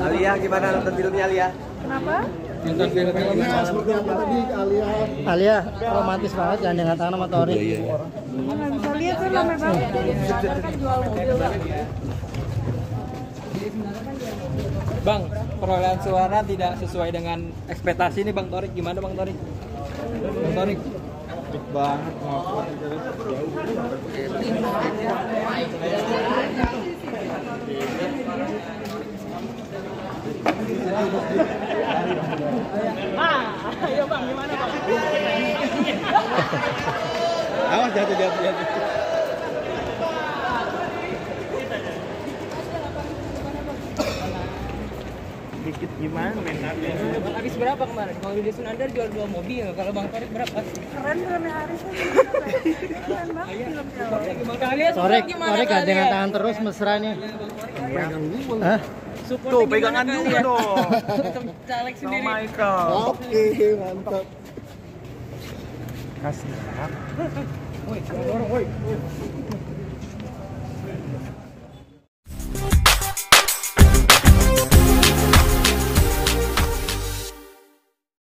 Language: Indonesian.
Alia gimana nonton filmnya Alia? Kenapa? Nonton filmnya iya, seperti apa tadi Alia? Alia romantis banget jangan dengan tangan sama Tori. Nggak bisa lihat kan lama banget. Bang, perolehan suara tidak sesuai dengan ekspektasi nih Bang Torik. Gimana Bang Torik? Bang Torik? Banget ngopot Awas jatuh jatuh jatuh. Dikit gimana Bang Aris berapa kemarin? Kalau di Sunandar jual dua mobil. Kalau Bang Torik berapa? Keren filmnya Haris kan. Keren banget filmnya. Bang Kalian Torek, Torek gandengan tangan terus mesranya. Hah? Tuh pegangan juga dong. Caleg Sama sendiri. Michael. oke mantap Kasih. Woi, dorong, woi.